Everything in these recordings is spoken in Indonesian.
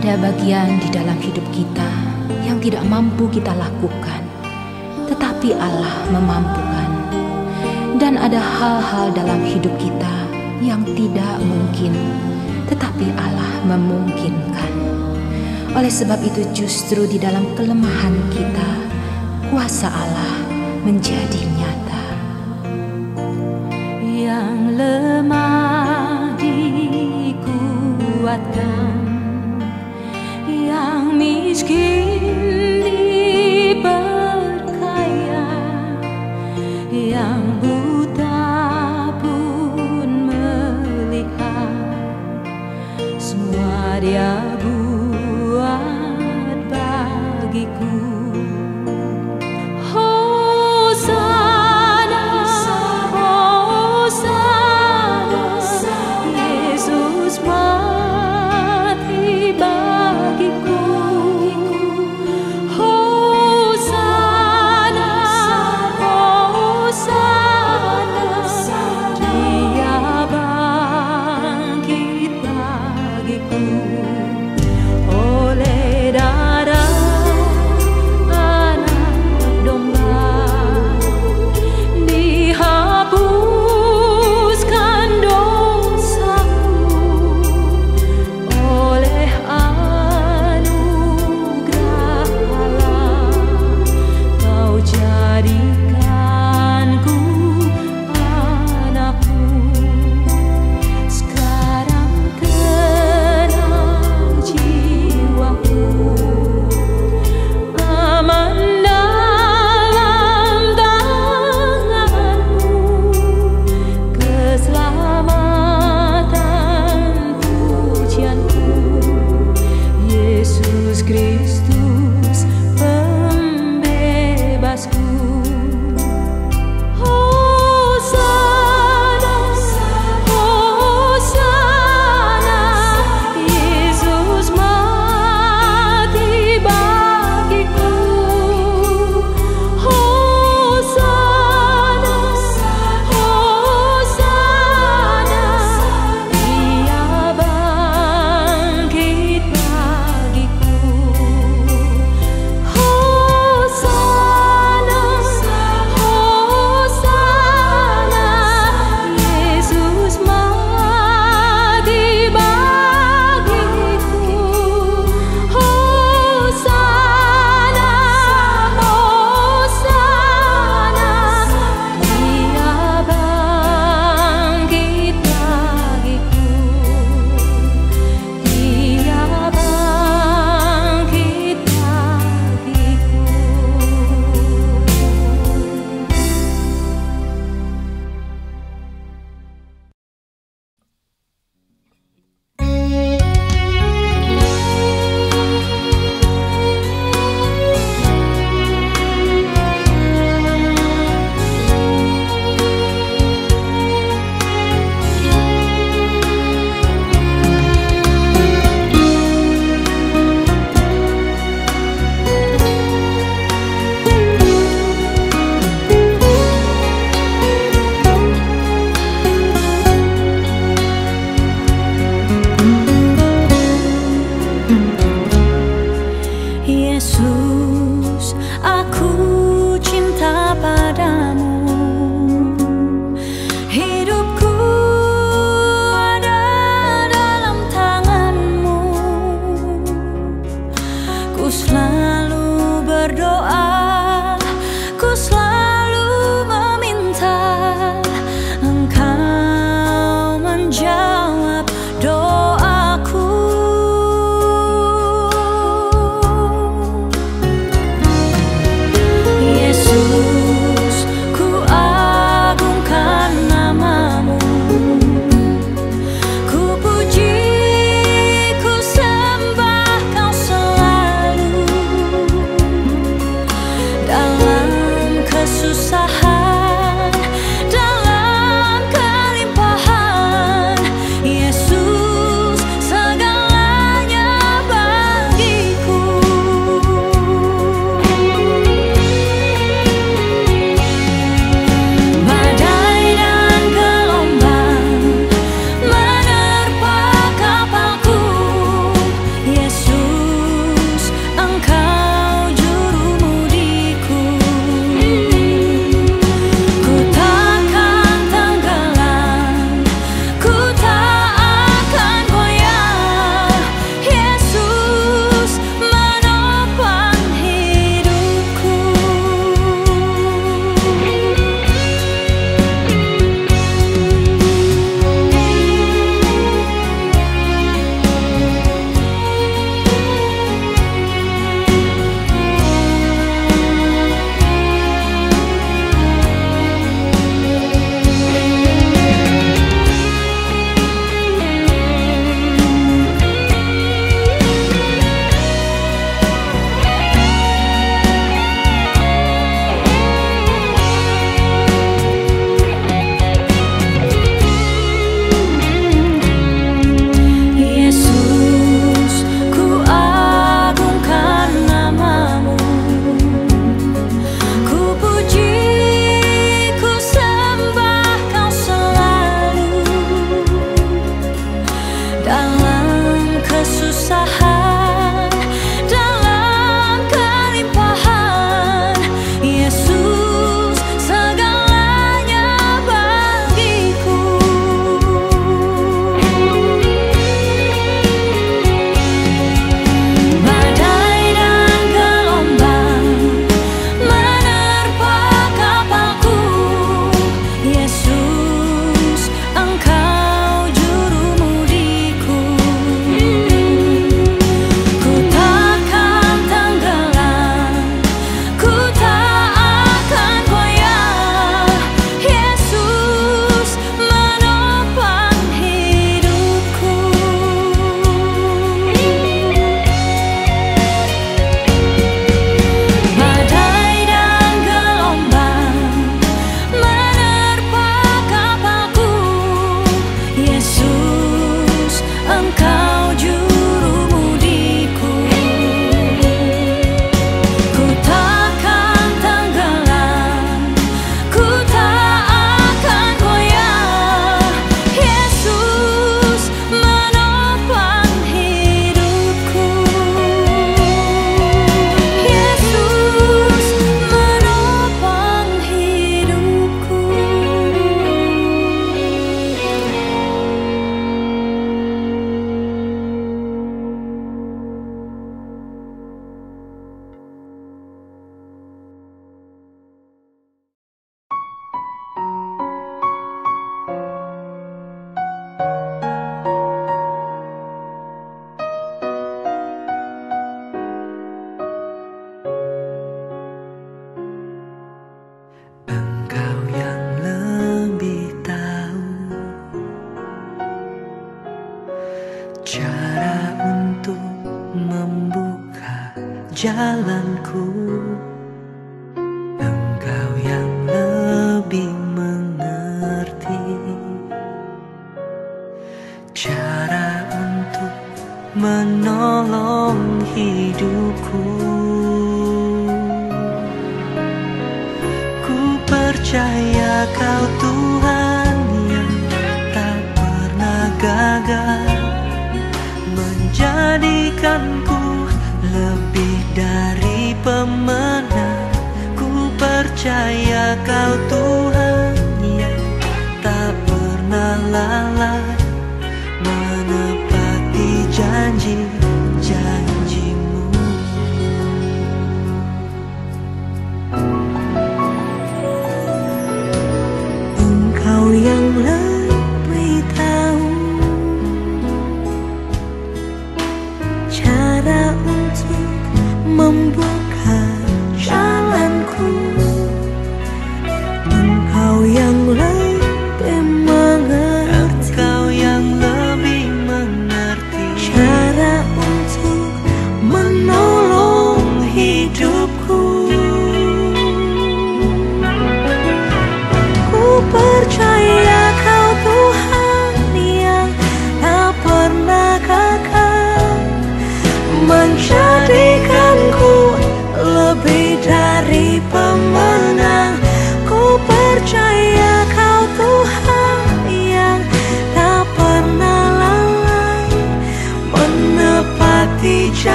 ada bagian di dalam hidup kita yang tidak mampu kita lakukan, tetapi Allah memampukan. Dan ada hal-hal dalam hidup kita yang tidak mungkin, tetapi Allah memungkinkan. Oleh sebab itu, justru di dalam kelemahan kita, kuasa Allah menjadi nyata. Yang lemah dikuatkan, yang miskin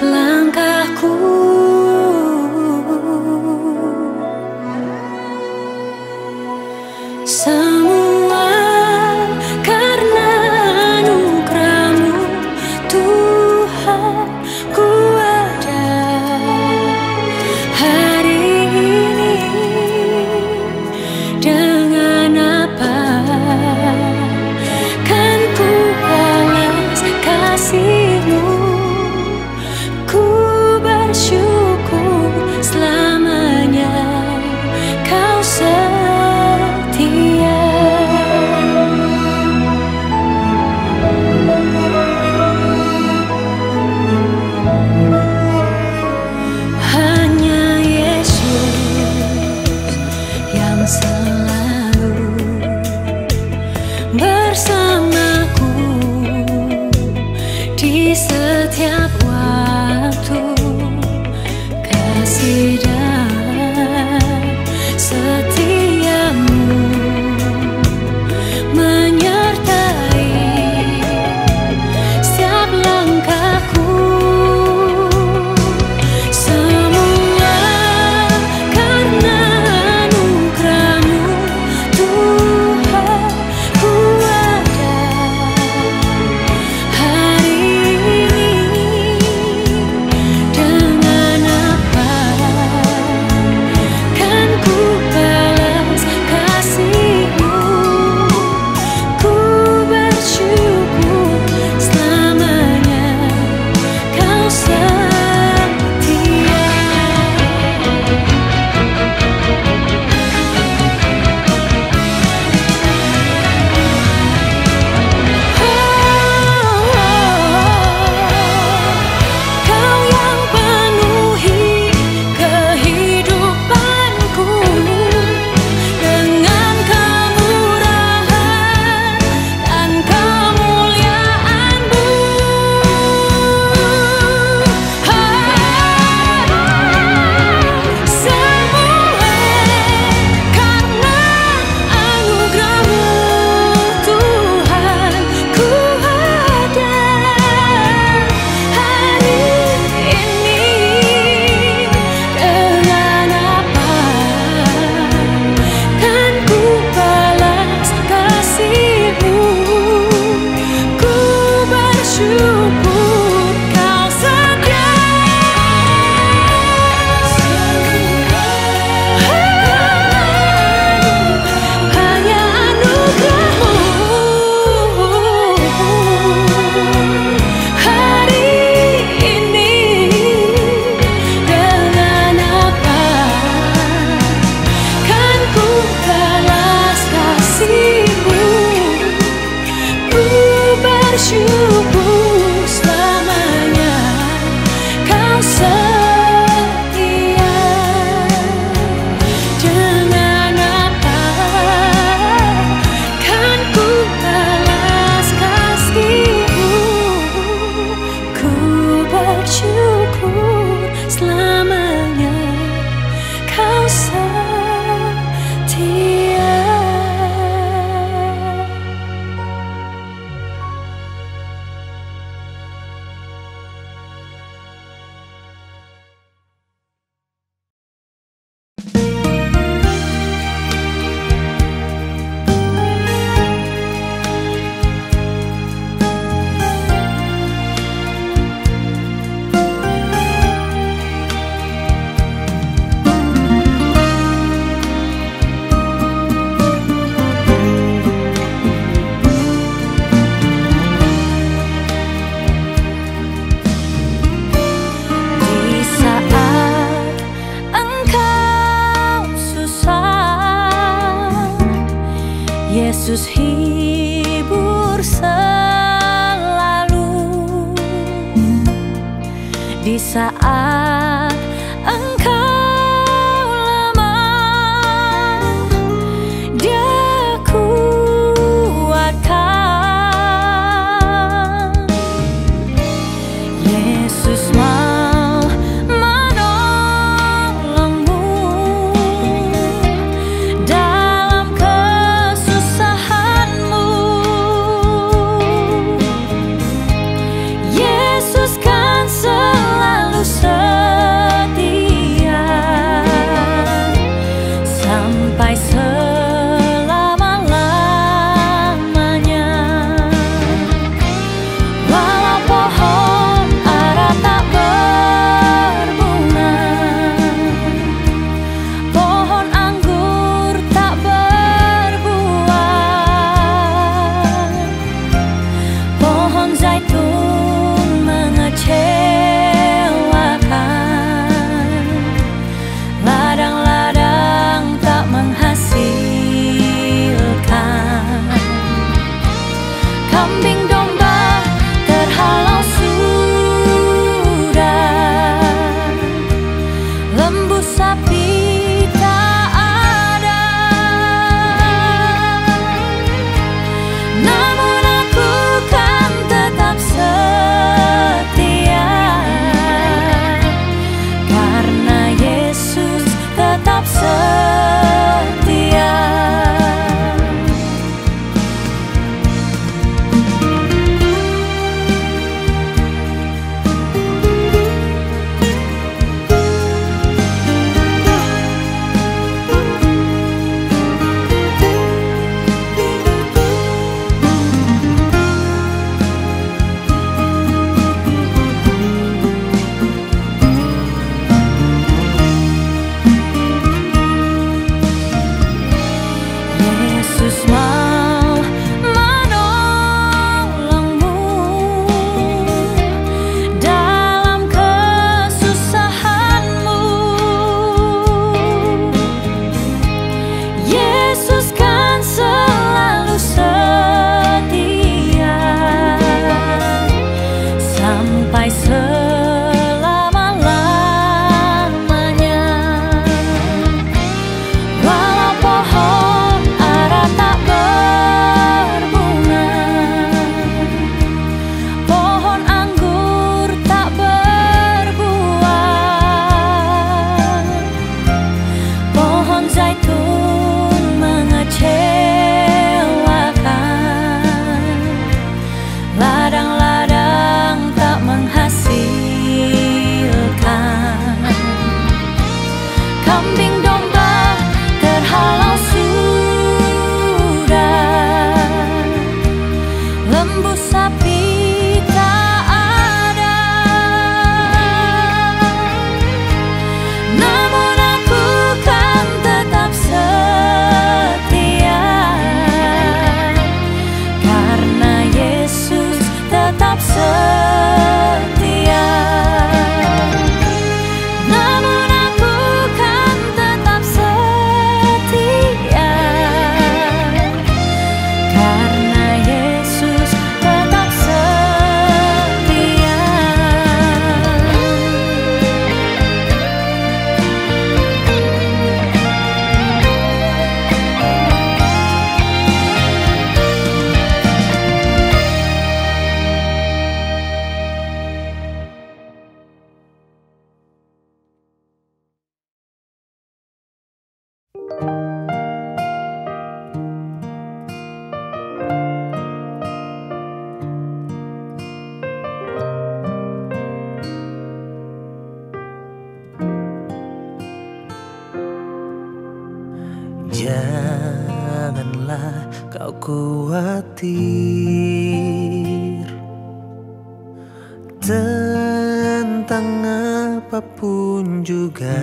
Langkah tentang apa pun juga.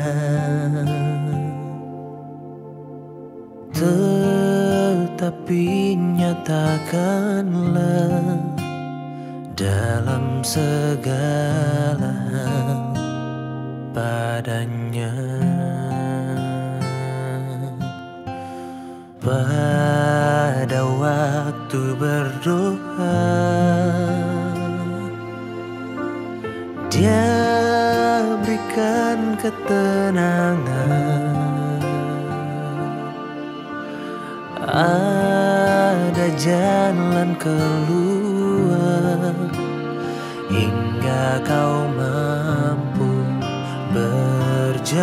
Tetapi nyatakanlah dalam segala padanya. Pada waktu berdoa Dia berikan ketenangan. Ada jalan keluar Hingga kau mampu berjalan.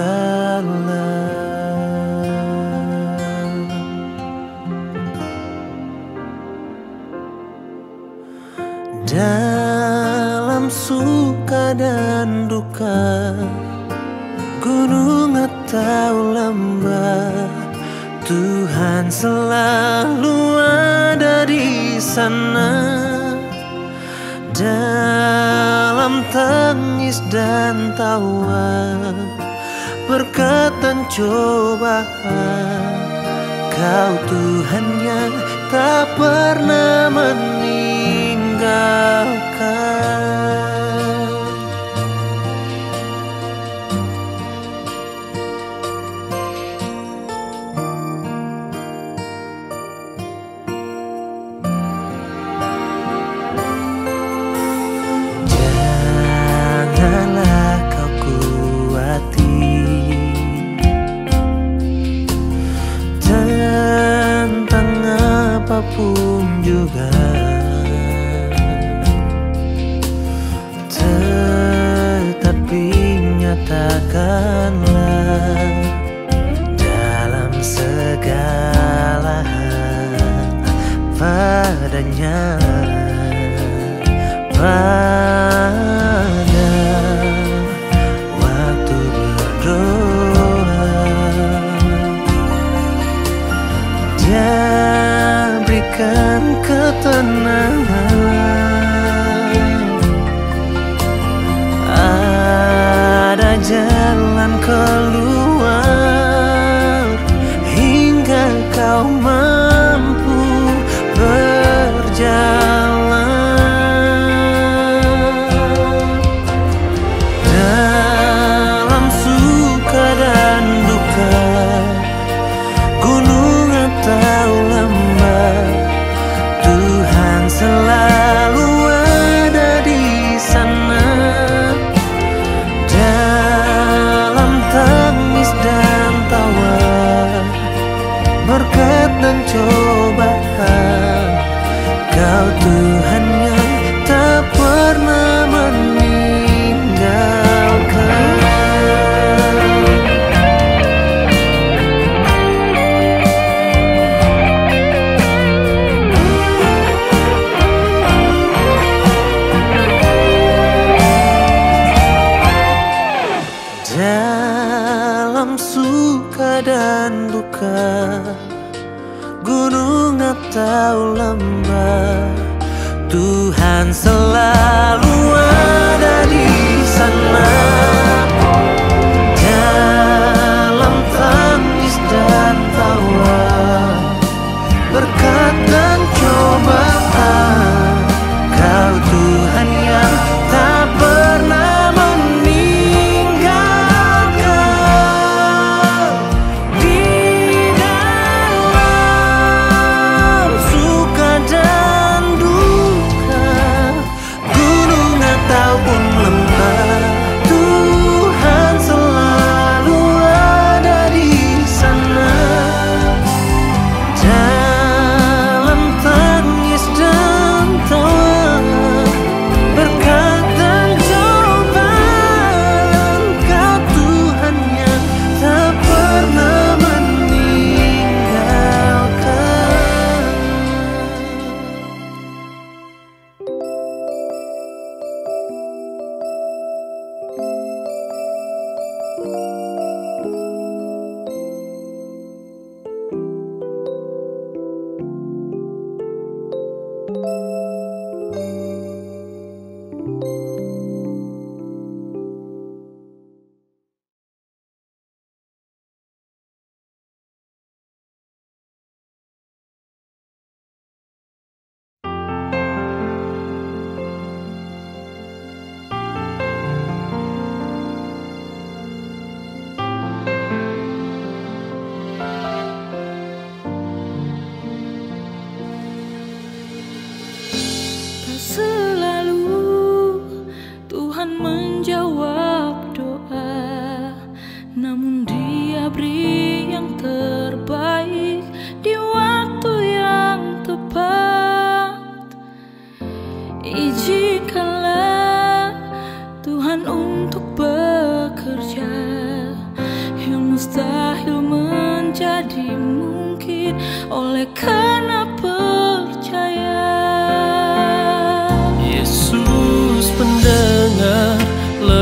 Dalam suka dan duka. Gunung atau lembah Tuhan selalu ada di sana. Dalam tangis dan tawa Berkat dan cobaan Kau Tuhan yang tak pernah meninggalkan apa pun juga Tetapi nyatakanlah Dalam segala Padanya pada ketenangan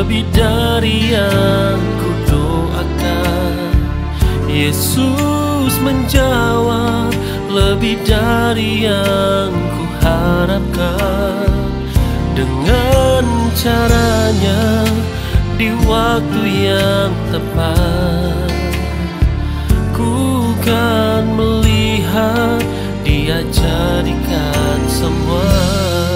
lebih dari yang ku doakan Yesus menjawab lebih dari yang ku harapkan Dengan caranya di waktu yang tepat Ku kan melihat dia jadikan semua.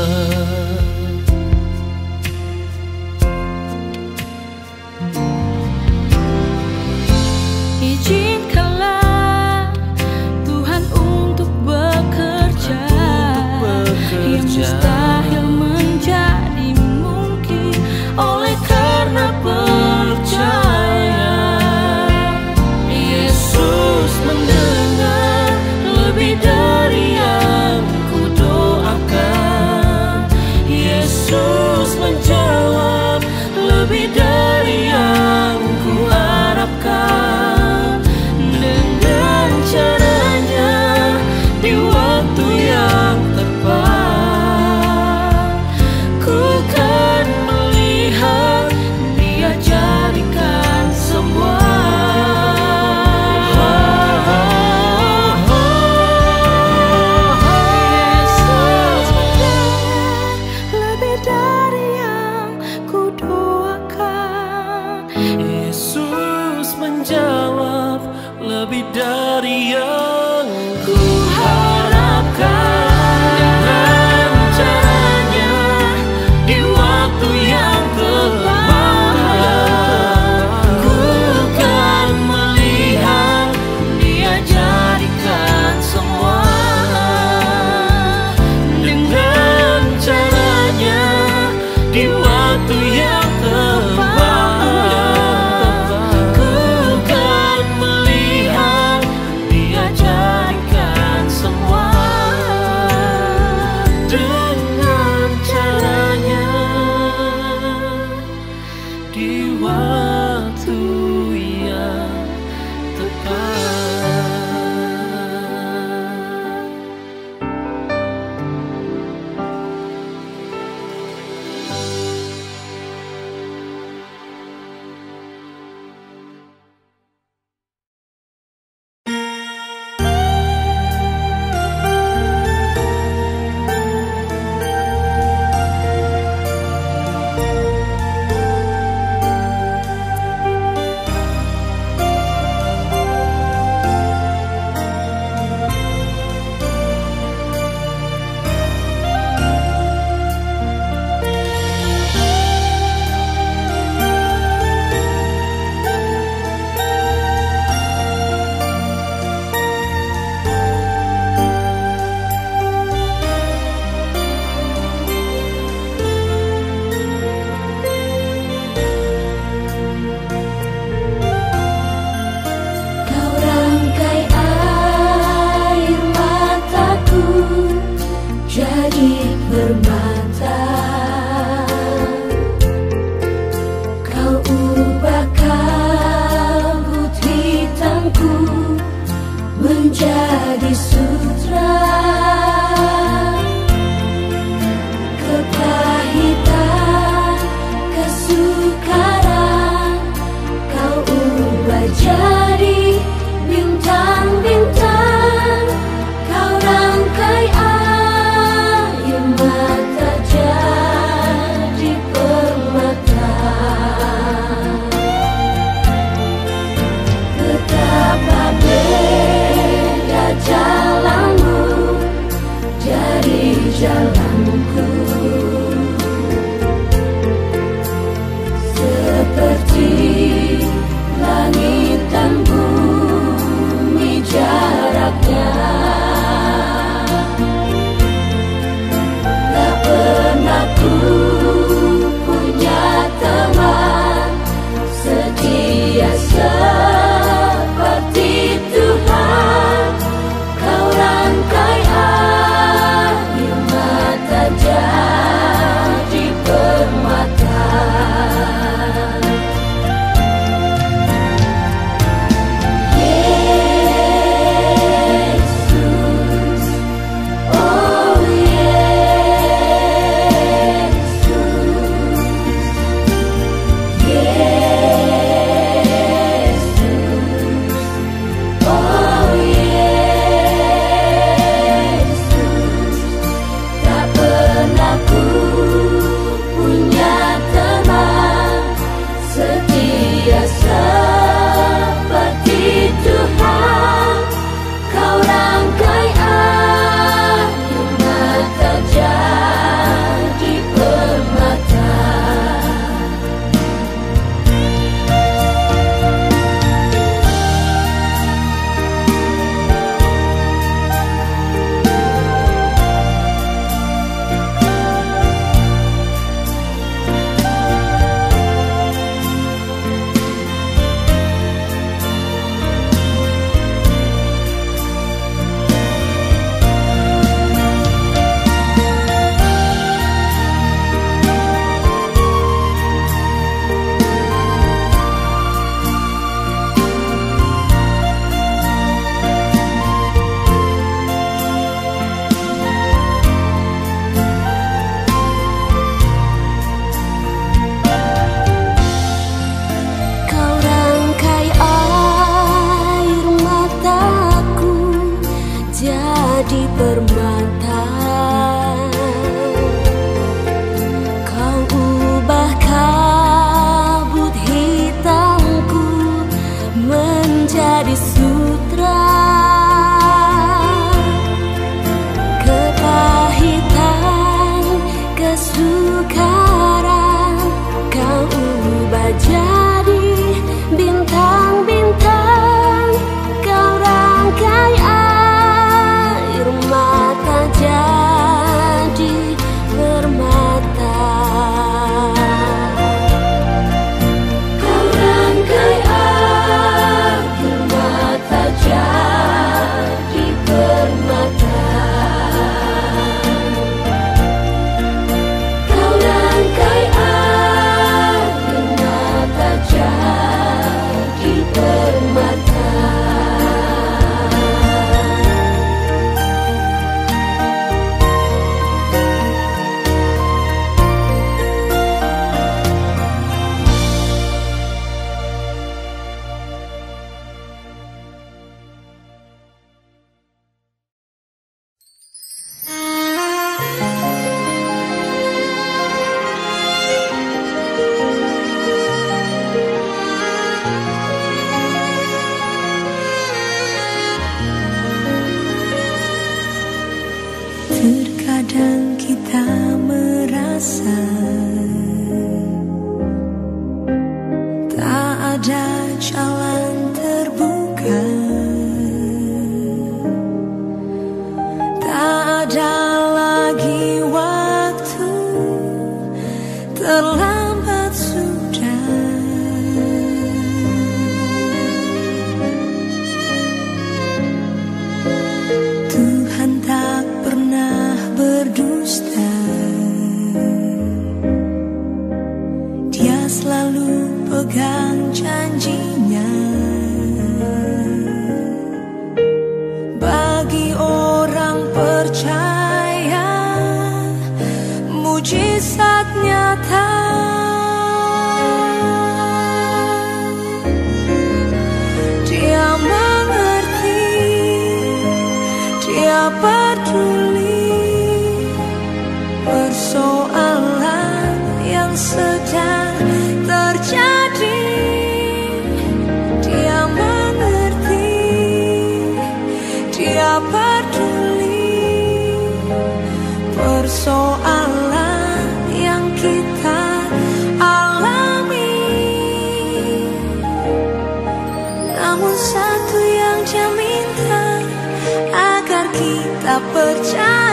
Kita percaya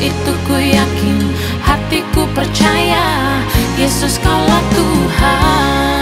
itu ku yakin hatiku percaya Yesus kaulah Tuhan